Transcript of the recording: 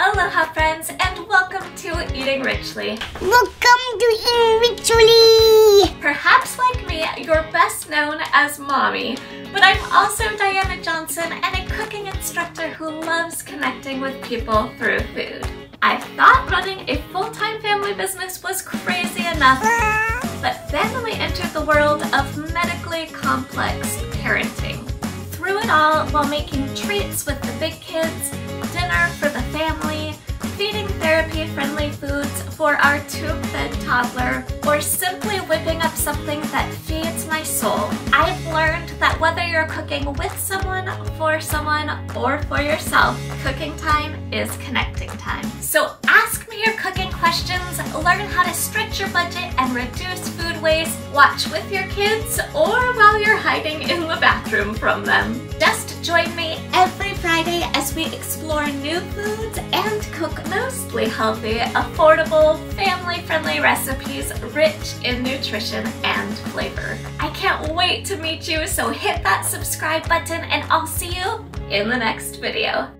Aloha friends and welcome to Eating Richly. Welcome to Eating Richly! Perhaps like me, you're best known as Mommy, but I'm also Diana Johnson and a cooking instructor who loves connecting with people through food. I thought running a full-time family business was crazy enough, but then we entered the world of medically complex parenting. Through it all, while making treats with the big kids, dinner for the family, our tube-fed toddler, or simply whipping up something that feeds my soul, I've learned that whether you're cooking with someone, for someone, or for yourself, cooking time is connecting time. So ask me your cooking questions, learn how to stretch your budget and reduce food waste, watch with your kids, or while you're hiding in the bathroom from them. Just join me every Friday as we explore new foods cook mostly healthy, affordable, family-friendly recipes rich in nutrition and flavor. I can't wait to meet you, so hit that subscribe button and I'll see you in the next video.